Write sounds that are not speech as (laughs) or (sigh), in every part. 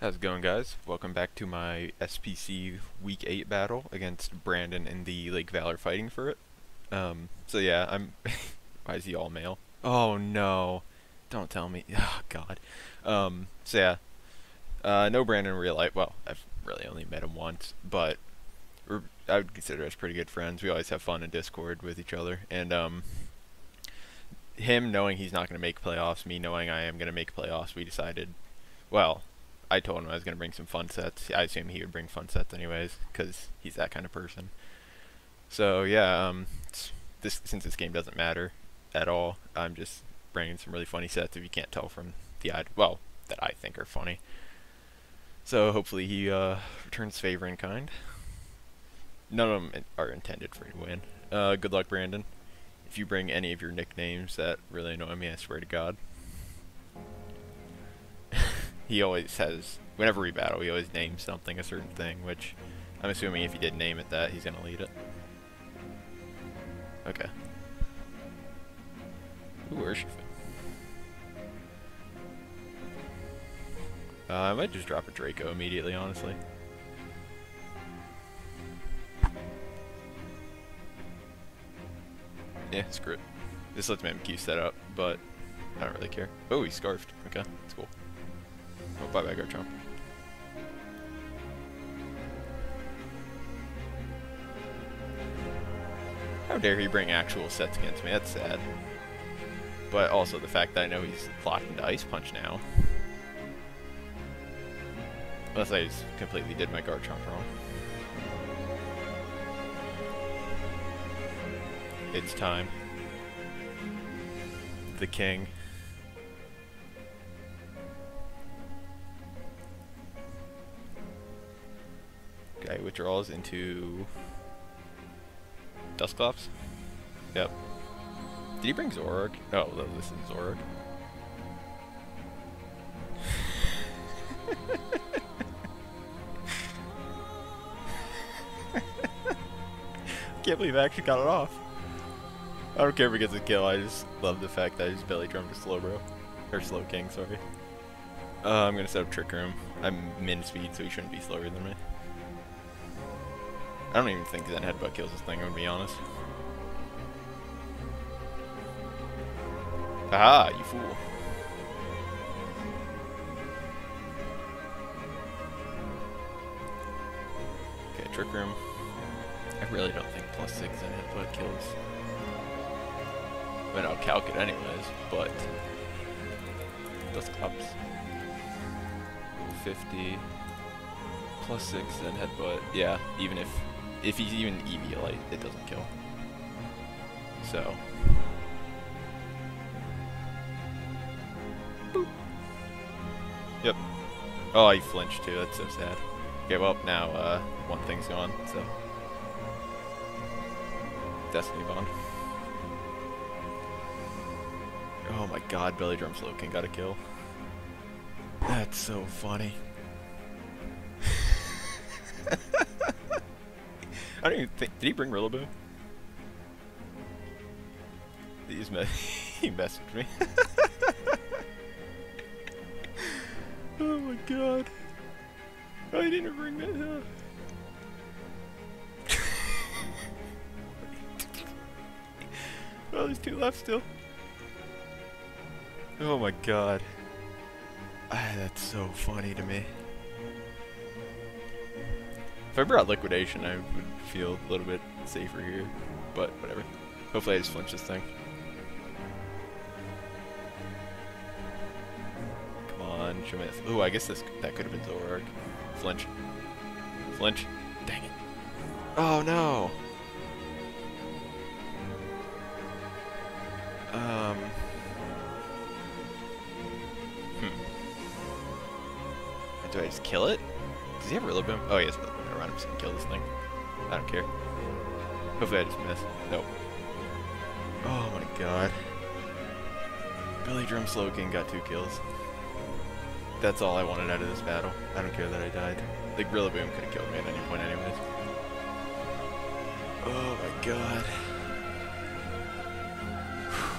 How's it going guys? Welcome back to my SPC Week 8 battle against Brandon in the Lake Valor fighting Furret. Um, so yeah, I'm... (laughs) Why is he all male? Oh no. Don't tell me. (laughs) Oh god. Um, so yeah. Uh, know Brandon in real life. Well, I've really only met him once, but I would consider us pretty good friends. We always have fun in Discord with each other. And um, him knowing he's not going to make playoffs, me knowing I am going to make playoffs, we decided, well, I told him I was going to bring some fun sets. I assume he would bring fun sets anyways, because he's that kind of person. So yeah, um, this since this game doesn't matter at all, I'm just bringing some really funny sets. If you can't tell from the well, that I think are funny. So hopefully he uh, returns favor in kind. None of them are intended for you to win. Uh, good luck, Brandon. If you bring any of your nicknames that really annoy me, I swear to God he always has, whenever we battle, he always names something a certain thing, which I'm assuming if he did name it that, he's going to lead it. Okay. Who worship Uh, I might just drop a Draco immediately, honestly. Yeah, screw it. This lets me Mimikyu set up, but I don't really care. Oh, he scarfed. Okay, that's cool. Oh, bye bye, Garchomp. How dare he bring actual sets against me? That's sad. But also the fact that I know he's locked into Ice Punch now. Unless I just completely did my Garchomp wrong. It's time. The king. Guy withdraws into Dusclops. Yep. Did he bring Zoroark? Oh, this is Zoroark. (laughs) can't believe I actually got it off. I don't care if it gets a kill, I just love the fact that I just belly drummed a Slowbro. Or Slowking, sorry. Uh, I'm gonna set up Trick Room. I'm min speed, so he shouldn't be slower than me. I don't even think Zen Headbutt kills this thing, I'm gonna be honest. Aha, you fool. Okay, Trick Room. I really don't think plus 6 Zen Headbutt kills. I mean, I'll calc it anyways, but... Dusclops. 50 plus 6 Zen Headbutt. Yeah, even if if he's even Eviolite, it doesn't kill. So. Boop. Yep. Oh, he flinched too. That's so sad. Okay, well, now uh, one thing's gone, so. Destiny Bond. Oh my god, Belly Drum Slowking got a kill. That's so funny. (laughs) I don't even think. Did he bring Rillaboom? He's me (laughs) he messaged me. (laughs) oh my god. Oh, he didn't bring that. Huh? (laughs) oh, there's two left still. Oh my god. Ah, that's so funny to me. If I brought Liquidation, I would feel a little bit safer here, but whatever. Hopefully I just flinch this thing. Come on, show me. Ooh, I guess this that could have been Zoroark. Flinch. Flinch. Dang it. Oh no! Um... Hmm. Do I just kill it? Does he have Rillaboom? Oh, he has Rillaboom. Just gonna kill this thing. I don't care. Hopefully I just miss. Nope. Oh my god. Belly Drum Slowking got two kills. That's all I wanted out of this battle. I don't care that I died. The Rillaboom could have killed me at any point anyways. Oh my god.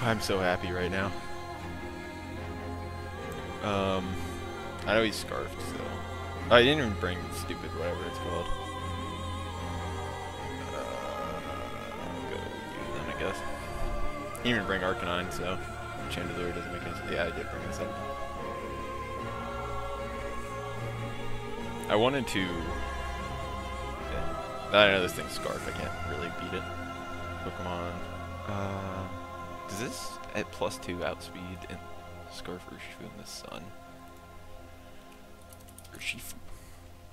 (sighs) I'm so happy right now. Um, I know he's scarfed, so I didn't even bring stupid whatever it's called. Didn't even bring Arcanine, so Chandelure doesn't make any sense. Yeah, I did bring this up. I wanted to... Yeah. I know this thing's Scarf, I can't really beat it. Pokemon... Uh, does this at plus 2 outspeed in Scarf Urshifu in the sun? Urshifu.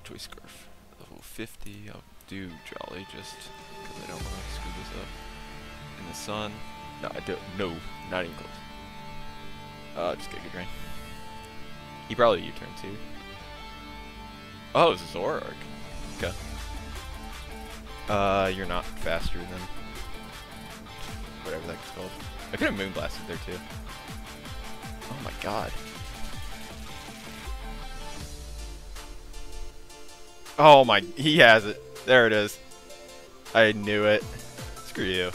Toy Scarf. Level 50. I'll do Jolly just because I don't want to screw this up. In the sun. No, I don't. No, not even close. Uh, just get a good drain. He probably U-turn too. Oh, it's. Okay. Uh, you're not faster than whatever that's called. I could have Moonblasted there too. Oh my god. Oh my, he has it. There it is. I knew it. Screw you.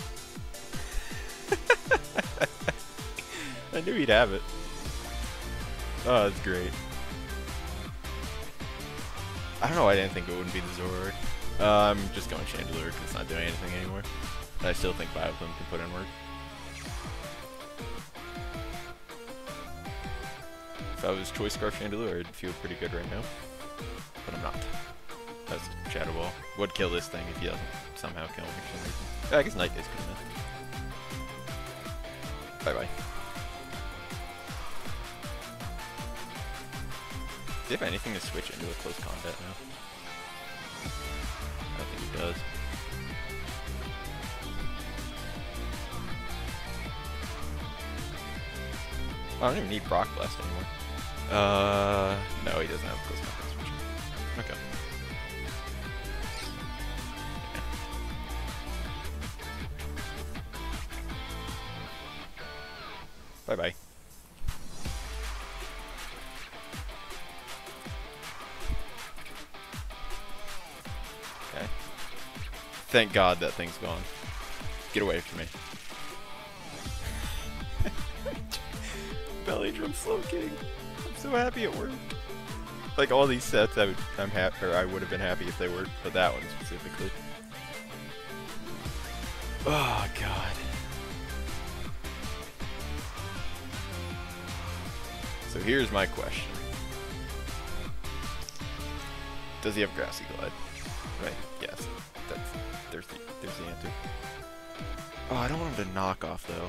I knew he'd have it. Oh, that's great. I don't know why I didn't think it wouldn't be the Zoroark. Uh, I'm just going Chandelure because it's not doing anything anymore. But I still think five of them can put in work. If I was Choice Scarf Chandelure, I'd feel pretty good right now. But I'm not. That's Shadow Ball. Would kill this thing if he doesn't somehow kill me. I guess Night is good enough. Bye bye Do you have anything to switch into a close combat now? I don't think he does. I don't even need Brock Blast anymore. Uh, no, he doesn't have close combat switching. Okay. Bye Thank God that thing's gone. Get away from me. Belly drum Slowking. I'm so happy it worked. Like all these sets, I would, I'm happy, or I would have been happy if they worked, but that one specifically. Oh God. So here's my question. Does he have Grassy Glide? Right, yes. There's the, there's the answer. Oh, I don't want him to knock off though.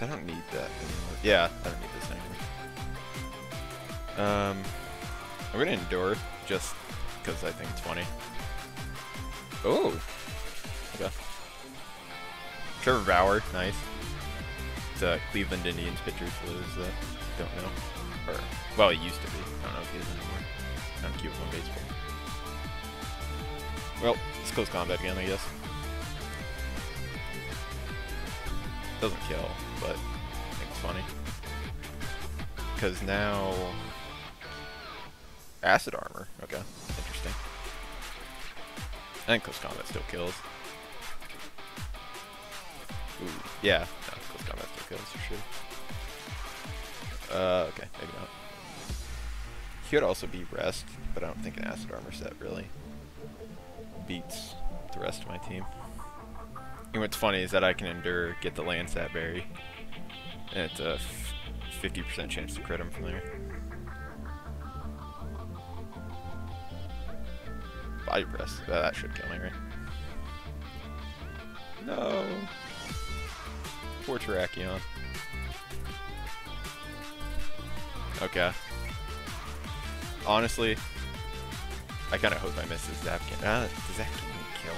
I don't need that anymore. Yeah, I don't need this anymore. Um, I'm gonna endure just because I think it's funny. Oh, okay. Trevor Bauer, nice. It's a Cleveland Indians pitcher for those that don't know. Or, well, he used to Well, it's close combat again, I guess. Doesn't kill, but it's funny. Because now... Acid armor. Okay, interesting. Think close combat still kills. Ooh, yeah, no, close combat still kills for sure. Uh, okay, maybe not. He could also be rest, but I don't think an acid armor set really beats the rest of my team. And what's funny is that I can endure, get the Lansat berry, and it's a 50% chance to crit him from there. Body press, that, that should kill me, right? No. Poor Terrakion. Okay. Honestly, I kind of hope I miss this Zap Cannon. Uh, does that kill?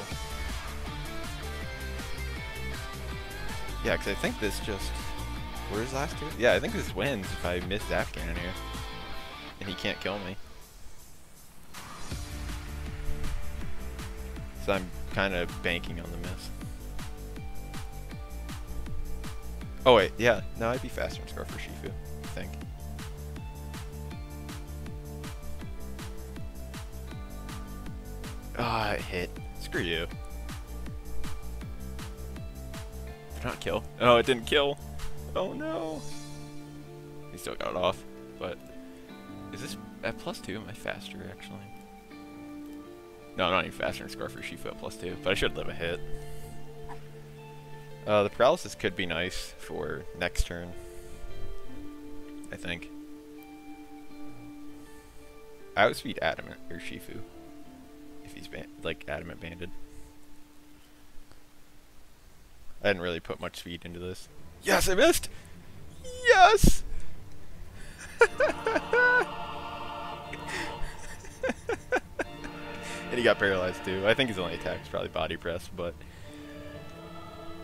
Yeah, because I think this just... Where's last two? Yeah, I think this wins if I miss Zap Cannon in here. And he can't kill me. So I'm kind of banking on the miss. Oh wait, yeah, no, I'd be faster in Scarf Urshifu, I think. Ah, oh, it hit. Screw you. Did not kill. Oh, it didn't kill. Oh no. He still got it off, but is this at plus two? Am I faster actually? No, I'm not even faster than Scarf Urshifu at plus two, but I should live a hit. Uh, the paralysis could be nice for next turn. I think. I outspeed Adamant Urshifu if he's like Adamant banded. I didn't really put much speed into this. Yes, I missed! Yes! (laughs) and he got paralyzed too. I think his only attack is probably body press, but...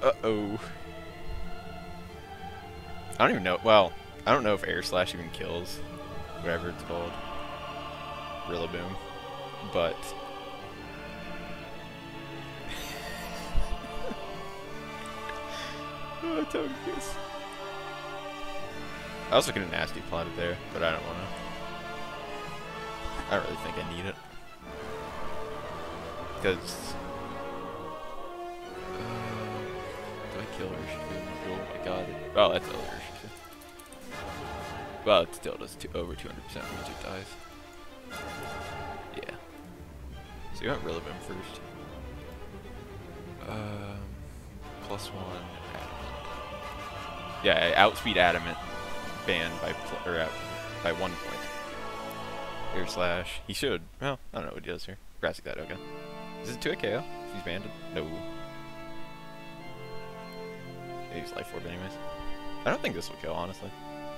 Uh-oh. I don't even know. Well, I don't know if Air Slash even kills whatever it's called. Rillaboom. But... oh, Togekiss. I was looking at nasty plotted there, but I don't want to. I don't really think I need it. Because... Uh, do I kill Urshifu? Oh my god. Oh, that's Urshifu. Well, it still does two, over 200% once it dies. Yeah. So you want Rillaboom first. Um, plus one, Yeah, outspeed Adamant banned by or uh, by one point. Air slash. He should. Well, I don't know what he does here. Grassy that. Okay. Is it to a KO? If he's banned? No. He's life orb anyways. I don't think this will kill honestly.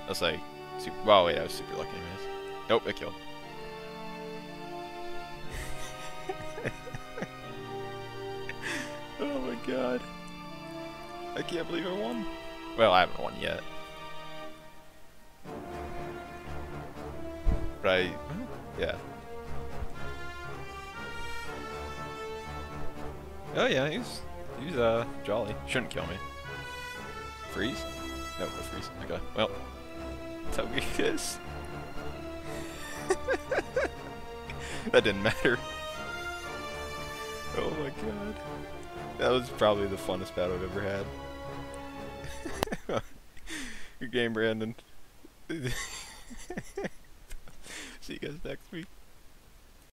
That's like super. Well, wait, I was super lucky anyways. Nope, it killed. (laughs) (laughs) oh my god. I can't believe I won. Well, I haven't won yet. Right. yeah. Oh yeah, he's he's uh jolly. Shouldn't kill me. Freeze? No, no freeze. Okay. Well, that's how we is. that didn't matter. Oh my god. That was probably the funnest battle I've ever had. Game, Brandon. (laughs) See you guys next week.